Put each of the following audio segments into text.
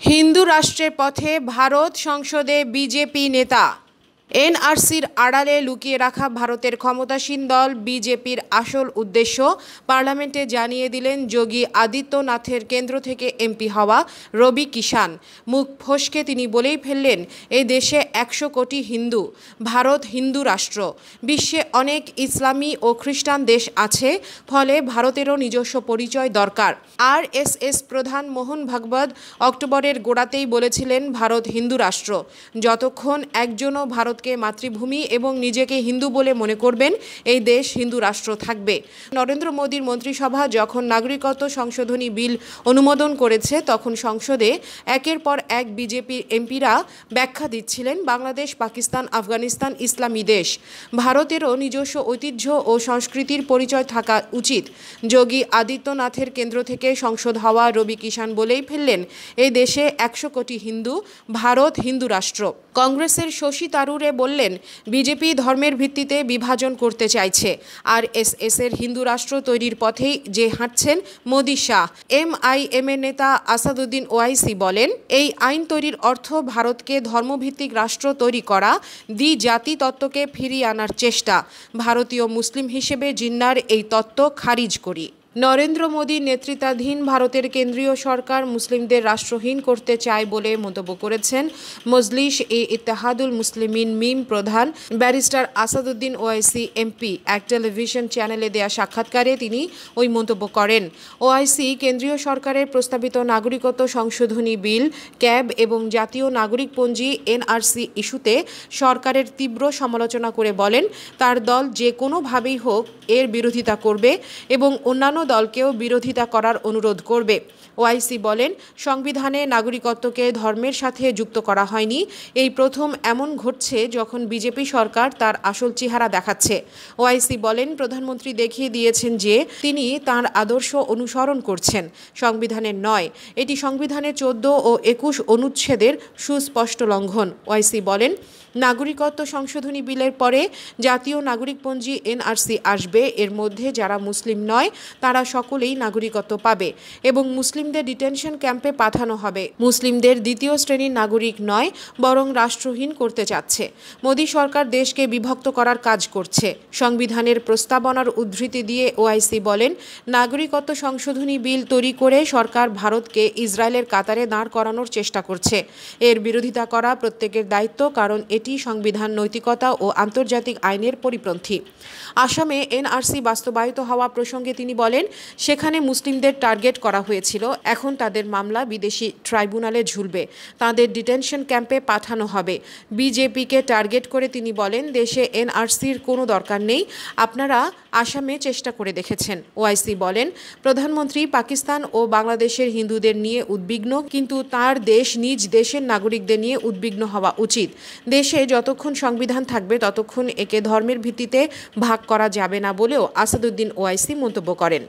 হিন্দু রাষ্ট্রের পথে ভারত সংসদে বিজেপি নেতা এনআরসির আড়ালে লুকিয়ে রাখা ভারতের ক্ষমতাসীন দল বিজেপির আসল উদ্দেশ্য, পার্লামেন্টে জানিয়ে দিলেন যোগী আদিত্যনাথের কেন্দ্র থেকে এমপি হওয়া রবি কিষান মুখ ফসকে তিনি বলেই ফেললেন, এই দেশে একশো কোটি হিন্দু, ভারত হিন্দু রাষ্ট্র। বিশ্বে অনেক ইসলামী ও খ্রিস্টান দেশ আছে, ফলে ভারতেরও নিজস্ব পরিচয় দরকার। আর এস এস প্রধান মোহন ভাগবত অক্টোবরের গোড়াতেই বলেছিলেন, ভারত হিন্দু রাষ্ট্র। যতক্ষণ একজনও ভারতকে মাতৃভূমি এবং নিজেকে হিন্দু বলে মনে করবেন, এই দেশ হিন্দু রাষ্ট্র থাকবে। নরেন্দ্র মোদীর মন্ত্রিসভা যখন নাগরিকত্ব সংশোধনী বিল অনুমোদন করেছে, তখন সংসদে একের পর এক বিজেপির এমপিরা ব্যাখ্যা দিচ্ছিলেন, বাংলাদেশ, পাকিস্তান, আফগানিস্তান, ইসলামী দেশ। ভারতেরও নিজস্ব ঐতিহ্য ও সংস্কৃতির পরিচয় থাকা উচিত। যোগী আদিত্যনাথের কেন্দ্র থেকে সংসদ হওয়া রবি কিষাণ বলেই ফেললেন, এই দেশে একশো কোটি হিন্দু, ভারত হিন্দু রাষ্ট্র। কংগ্রেসের শশী তারুরে বললেন, বিজেপি ধর্মের ভিত্তিতে বিভাজন করতে চাইছে। আর এস এস এর হিন্দু রাষ্ট্র তৈরির পথেই যে হাঁটছেন Modi Shah. M I M এর নেতা আসাদুদ্দিন ওয়াইসি বলেন, এই আইন তৈরির অর্থ ভারতকে ধর্মভিত্তিক রাষ্ট্র তৈরি করা দ্বি জাতি তত্ত্বকে ফিরিয়ে আনার চেষ্টা। ভারতীয় মুসলিম হিসেবে জিন্নার এই তত্ত্ব খারিজ করি। নরেন্দ্র মোদীর নেতৃত্বাধীন ভারতের কেন্দ্রীয় সরকার মুসলিমদের রাষ্ট্রহীন করতে চায় বলে মন্তব্য করেছেন মজলিস এ ইত্তেহাদুল মুসলিমিন মিম প্রধান ব্যারিস্টার আসাদুদ্দিন ওআইসি এমপি। এক টেলিভিশন চ্যানেলে দেয়া সাক্ষাৎকারে তিনি ওই মন্তব্য করেন। ওআইসি কেন্দ্রীয় সরকারের প্রস্তাবিত নাগরিকত্ব সংশোধনী বিল, ক্যাব এবং জাতীয় নাগরিকপঞ্জি এনআরসি ইস্যুতে সরকারের তীব্র সমালোচনা করে বলেন, তার দল যে কোনোভাবেই হোক এর বিরোধিতা করবে এবং অন্যান্য দলকেও বিরোধিতা করার অনুরোধ করবে। ওআইসি বলেন, সংবিধানে নাগরিকত্বকে ধর্মের সাথে যুক্ত করা হয়নি। এই প্রথম এমন ঘটছে যখন বিজেপি সরকার তার আসল চেহারা দেখাচ্ছে। ওআইসি বলেন, প্রধানমন্ত্রী দেখিয়ে দিয়েছেন যে তিনি তার আদর্শ অনুসরণ করছেন। সংবিধানের নয়, এটি সংবিধানের চোদ্দ ও একুশ অনুচ্ছেদের সুস্পষ্ট লঙ্ঘন। ওআইসি বলেন, নাগরিকত্ব সংশোধনী বিলের পরে জাতীয় নাগরিকপঞ্জি এনআরসি আসবে। এর মধ্যে যারা মুসলিম নয়, তারা সকলেই নাগরিকত্ব পাবে এবং মুসলিমদের ডিটেনশন ক্যাম্পে পাঠানো হবে। মুসলিমদের দ্বিতীয় শ্রেণির নাগরিক নয়, বরং রাষ্ট্রহীন করতে চাচ্ছে। মোদী সরকার দেশকে বিভক্ত করার কাজ করছে। সংবিধানের প্রস্তাবনার উদ্ধৃতি দিয়ে ওআইসি বলেন, নাগরিকত্ব সংশোধনী বিল তৈরি করে সরকার ভারতকে ইসরায়েলের কাতারে দাঁড় করানোর চেষ্টা করছে। এর বিরোধিতা করা প্রত্যেকের দায়িত্ব, কারণ এটি সংবিধান নৈতিকতা ও আন্তর্জাতিক আইনের পরিপন্থী। আসামে এনআরসি বাস্তবায়িত হওয়া প্রসঙ্গে তিনি বলেন সেখানে মুসলিমদের টার্গেট করা হয়েছিল, এখন তাদের মামলা বিদেশি ট্রাইব্যুনালে ঝুলবে। তাদের ডিটেনশন ক্যাম্পে পাঠানো হবে। বিজেপিকে টার্গেট করে তিনি বলেন, দেশে এনআরসির কোনো দরকার নেই। আপনারা আসামে চেষ্টা করে দেখেছেন। ওআইসি বলেন, প্রধানমন্ত্রী পাকিস্তান ও বাংলাদেশের হিন্দুদের নিয়ে উদ্বিগ্ন, কিন্তু তার দেশ নিজ দেশের নাগরিকদের নিয়ে উদ্বিগ্ন হওয়া উচিত। দেশে যতক্ষণ সংবিধান থাকবে, ততক্ষণ একে ধর্মের ভিত্তিতে ভাগ করা যাবে না বলেও আসাদুদ্দিন ওআইসি মন্তব্য করেন।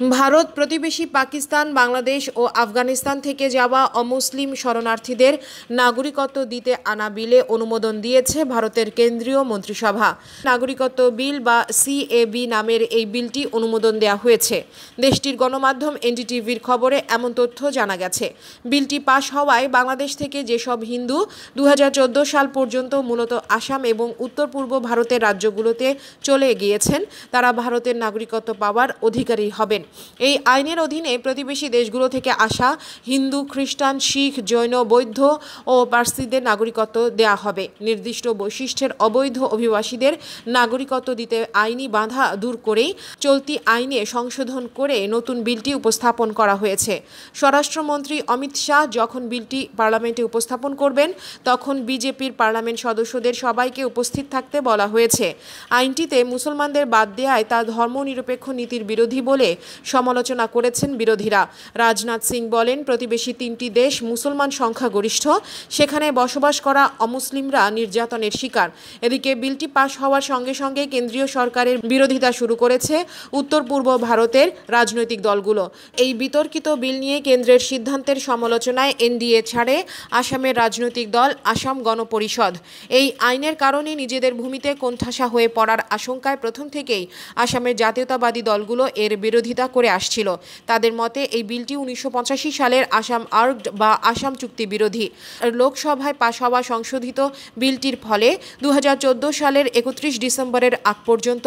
ভারত, প্রতিবেশী পাকিস্তান, বাংলাদেশ ও আফগানিস্তান থেকে যাওয়া অমুসলিম শরণার্থীদের নাগরিকত্ব দিতে আনা বিলে অনুমোদন দিয়েছে ভারতের কেন্দ্রীয় মন্ত্রিসভা। নাগরিকত্ব বিল বা সিএবি নামের এই বিলটি অনুমোদন দেওয়া হয়েছে। দেশটির গণমাধ্যম এনডিটিভির খবরে এমন তথ্য জানা গেছে। বিলটি পাশ হওয়ায় বাংলাদেশ থেকে যেসব হিন্দু দু হাজার চোদ্দ সাল পর্যন্ত মূলত আসাম এবং উত্তর পূর্ব ভারতের রাজ্যগুলোতে চলে গিয়েছেন, তারা ভারতের নাগরিকত্ব পাওয়ার অধিকারী হবেন। এই আইনের অধীনে প্রতিবেশী দেশগুলো থেকে আসা হিন্দু, খ্রিস্টান, শিখ, জৈন, বৌদ্ধ ও পার্সিদের নাগরিকত্ব দেয়া হবে। নির্দিষ্ট বৈশিষ্ট্যের অবৈধ অভিবাসীদের নাগরিকত্ব দিতে আইনি বাধা দূর করেই চলতি আইনে সংশোধন করে নতুন বিলটি উপস্থাপন করা হয়েছে। স্বরাষ্ট্রমন্ত্রী অমিত শাহ যখন বিলটি পার্লামেন্টে উপস্থাপন করবেন, তখন বিজেপির পার্লামেন্ট সদস্যদের সবাইকে উপস্থিত থাকতে বলা হয়েছে। আইনটিতে মুসলমানদের বাদ দেয়ায় তা ধর্মনিরপেক্ষ নীতির বিরোধী বলে সমালোচনা করেছেন বিরোধীরা। রাজনাথ সিং বলেন, প্রতিবেশী তিনটি দেশ মুসলমান সংখ্যাগরিষ্ঠ। সেখানে বসবাস করা অমুসলিমরা নির্যাতনের শিকার। এদিকে বিলটি পাশ হওয়ার সঙ্গে সঙ্গে কেন্দ্রীয় সরকারের বিরোধিতা শুরু করেছে উত্তর পূর্ব ভারতের রাজনৈতিক দলগুলো। এই বিতর্কিত বিল নিয়ে কেন্দ্রের সিদ্ধান্তের সমালোচনায় এনডিএ ছাড়ে আসামের রাজনৈতিক দল আসাম গণপরিষদ। এই আইনের কারণে নিজেদের ভূমিতে কোণঠাসা হয়ে পড়ার আশঙ্কায় প্রথম থেকেই আসামের জাতীয়তাবাদী দলগুলো এর বিরোধিতা করে আসছিল। তাদের মতে, এই বিলটি উনিশশো পঁচাশি সালের আসাম আর্গ বা আসাম চুক্তি বিরোধী। লোকসভায় পাশ হওয়া সংশোধিত বিলটির ফলে দু হাজার চোদ্দ সালের একত্রিশ ডিসেম্বরের আগ পর্যন্ত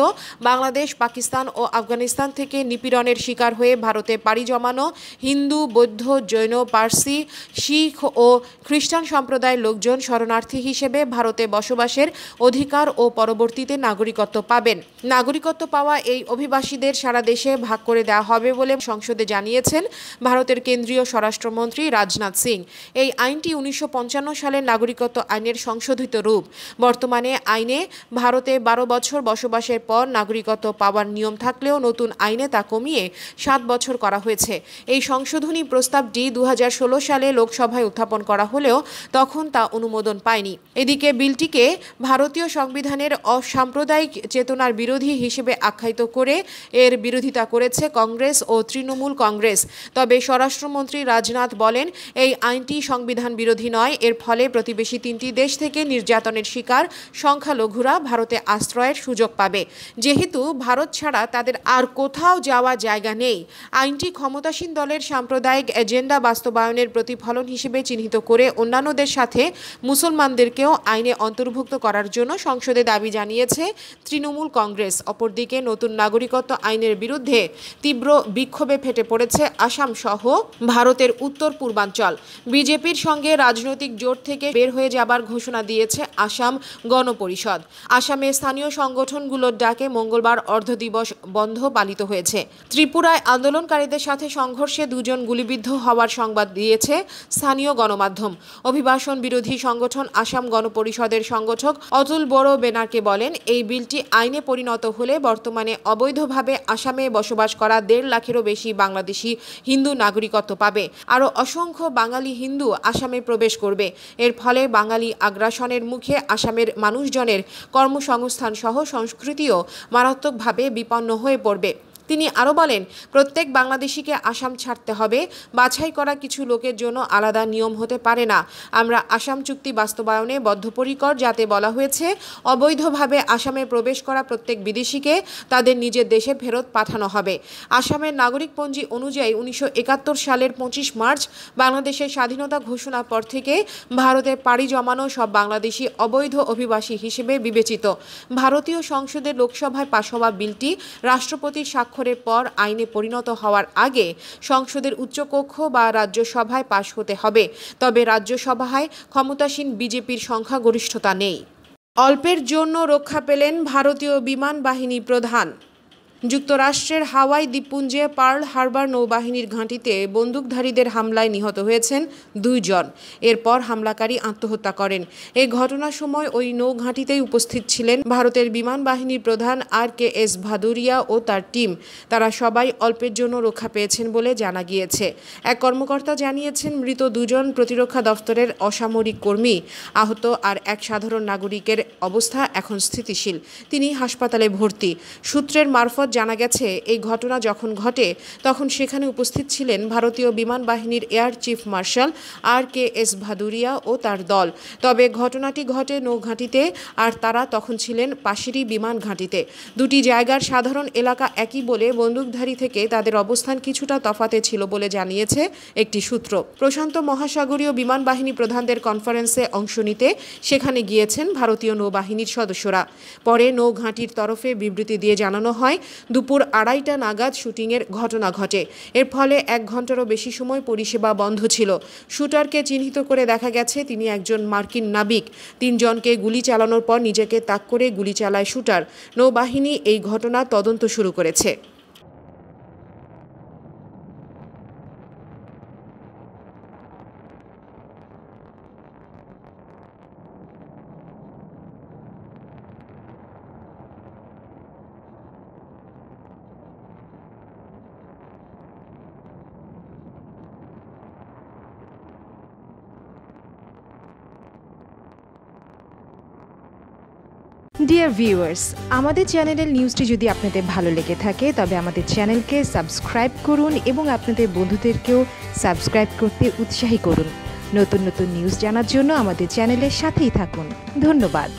বাংলাদেশ, পাকিস্তান ও আফগানিস্তান থেকে নিপীড়নের শিকার হয়ে ভারতে পাড়ি জমানো হিন্দু, বৌদ্ধ, জৈন, পার্সি, শিখ ও খ্রিস্টান সম্প্রদায়ের লোকজন শরণার্থী হিসেবে ভারতে বসবাসের অধিকার ও পরবর্তীতে নাগরিকত্ব পাবেন। নাগরিকত্ব পাওয়া এই অভিবাসীদের সারা দেশে ভাগ করে দেওয়া হবে বলে সংসদে জানিয়েছেন ভারতের কেন্দ্রীয় স্বরাষ্ট্রমন্ত্রী রাজনাথ সিং। এই আইনটি উনিশশো পঞ্চান্ন সালের নাগরিকত্ব আইনের সংশোধিত রূপ। বর্তমানে আইনে ভারতে বারো বছর বসবাসের পর নাগরিকত্ব পাওয়ার নিয়ম থাকলেও নতুন আইনে তা কমিয়ে সাত বছর করা হয়েছে। এই সংশোধনী প্রস্তাবটি দু হাজার ষোলো সালে লোকসভায় উত্থাপন করা হলেও তখন তা অনুমোদন পায়নি। এদিকে বিলটিকে ভারতীয় সংবিধানের অসাম্প্রদায়িক চেতনার বিরোধী হিসেবে আখ্যায়িত করে এর বিরোধিতা করেছে কংগ্রেস ও তৃণমূল কংগ্রেস। তবে স্বরাষ্ট্রমন্ত্রী রাজনাথ বলেন, এই আইনটি সংবিধান বিরোধী নয়। এর ফলে প্রতিবেশী তিনটি দেশ থেকে নির্যাতনের শিকার সংখ্যালঘুরা ভারতে আশ্রয়ের সুযোগ পাবে। যেহেতু ভারত ছাড়া তাদের আর কোথাও যাওয়া জায়গা নেই। আইনটি ক্ষমতাসীন দলের সাম্প্রদায়িক এজেন্ডা বাস্তবায়নের প্রতিফলন হিসেবে চিহ্নিত করে অন্যান্যদের সাথে মুসলমানদেরকেও আইনে অন্তর্ভুক্ত করার জন্য সংসদে দাবি জানিয়েছে তৃণমূল কংগ্রেস। অপরদিকে নতুন নাগরিকত্ব আইনের বিরুদ্ধে তীব্র বিক্ষোভে ফেটে পড়েছে আসাম সহ ভারতের উত্তর পূর্বাঞ্চল। বিজেপির সঙ্গে রাজনৈতিক জোট থেকে বের হয়ে যাবার ঘোষণা দিয়েছে আসাম গণপরিষদ। আসামে স্থানীয় সংগঠনগুলোর ডাকে মঙ্গলবার অর্ধদিবস বন্ধ পালিত হয়েছে। ত্রিপুরায় আন্দোলনকারীদের সাথে সংঘর্ষে দুজন গুলিবিদ্ধ হওয়ার সংবাদ দিয়েছে স্থানীয় গণমাধ্যম। অভিবাসন বিরোধী সংগঠন আসাম গণপরিষদের সংগঠক অতুল বড় বেনারকে বলেন, এই বিলটি আইনে পরিণত হলে বর্তমানে অবৈধভাবে আসামে বসবাস করা দেড় লাখেরও বেশি বাংলাদেশি হিন্দু নাগরিকত্ব পাবে। আরও অসংখ্য বাঙালি হিন্দু আসামে প্রবেশ করবে। এর ফলে বাঙালি আগ্রাসনের মুখে আসামের মানুষজনের কর্মসংস্থান সহ সংস্কৃতিও মারাত্মকভাবে বিপন্ন হয়ে পড়বে। তিনি আরও বলেন, প্রত্যেক বাংলাদেশিকে আসাম ছাড়তে হবে। বাছাই করা কিছু লোকের জন্য আলাদা নিয়ম হতে পারে না। আমরা আসাম চুক্তি বাস্তবায়নে বদ্ধপরিকর যাতে বলা হয়েছে। অবৈধভাবে আসামে প্রবেশ করা প্রত্যেক বিদেশিকে তাদের নিজের দেশে ফেরত পাঠানো হবে। আসামের নাগরিকপঞ্জি অনুযায়ী উনিশশো একাত্তর সালের পঁচিশ মার্চ বাংলাদেশের স্বাধীনতা ঘোষণার পর থেকে ভারতে পাড়ি জমানো সব বাংলাদেশি অবৈধ অভিবাসী হিসেবে বিবেচিত। ভারতীয় সংসদের লোকসভায় পাশ হওয়া বিলটি রাষ্ট্রপতির স্বাক্ষরের পর আইনে পরিণত হওয়ার আগে সংসদের উচ্চকক্ষ বা রাজ্যসভায় পাশ হতে হবে। তবে রাজ্যসভায় ক্ষমতাসীন বিজেপির সংখ্যাগরিষ্ঠতা নেই। অল্পের জন্য রক্ষা পেলেন ভারতীয় বিমান বাহিনী প্রধান। যুক্তরাষ্ট্রের হাওয়াই দ্বীপপুঞ্জে পার্ল হারবার নৌবাহিনীর ঘাঁটিতে বন্দুকধারীদের হামলায় নিহত হয়েছেন দুইজন। এরপর হামলাকারী আত্মহত্যা করেন। এই ঘটনার সময় ওই নৌ ঘাঁটিতেই উপস্থিত ছিলেন ভারতের বিমান বাহিনীর প্রধান আর কে এস ভাদুরিয়া ও তার টিম। তারা সবাই অল্পের জন্য রক্ষা পেয়েছেন বলে জানা গিয়েছে। এক কর্মকর্তা জানিয়েছেন, মৃত দুজন প্রতিরক্ষা দফতরের অসামরিক কর্মী আহত আর এক সাধারণ নাগরিকের অবস্থা এখন স্থিতিশীল। তিনি হাসপাতালে ভর্তি। সূত্রের মারফত জানা গেছে, এই ঘটনা যখন ঘটে, তখন সেখানে উপস্থিত ছিলেন ভারতীয় বিমান বাহিনীর air chief marshal R K S Bhadauria ও তার দল। তবে ঘটনাটি ঘটে নৌঘাঁটিতে আর তারা তখন ছিলেন পাশেরই বিমান ঘাঁটিতে। দুটি জায়গার সাধারণ এলাকা একই বলে বন্দুকধারী থেকে তাদের অবস্থান কিছুটা তফাতে ছিল বলে জানিয়েছে একটি সূত্র। প্রশান্ত মহাসাগরীয় বিমান বাহিনী প্রধানদের কনফারেন্সে অংশ নিতে সেখানে গিয়েছেন ভারতীয় নৌবাহিনীর সদস্যরা। পরে নৌঘাঁটির তরফে বিবৃতি দিয়ে জানানো হয় দুপুর আড়াইটা নাগাদ শুটিংয়ের ঘটনা ঘটে। এর ফলে এক ঘন্টারও বেশি সময় পরিষেবা বন্ধ ছিল। শুটারকে চিহ্নিত করে দেখা গেছে, তিনি একজন মার্কিন নাবিক। তিনজনকে গুলি চালানোর পর নিজেকে তাক করে গুলি চালায় শুটার। নৌবাহিনী এই ঘটনা তদন্ত শুরু করেছে। ডিয়ার ভিউয়ার্স আমাদের চ্যানেলের নিউজটি যদি আপনাদের ভালো লেগে থাকে, তবে আমাদের চ্যানেলকে সাবস্ক্রাইব করুন এবং আপনাদের বন্ধুদেরকেও সাবস্ক্রাইব করতে উৎসাহী করুন। নতুন নতুন নিউজ জানার জন্য আমাদের চ্যানেলের সাথেই থাকুন। ধন্যবাদ।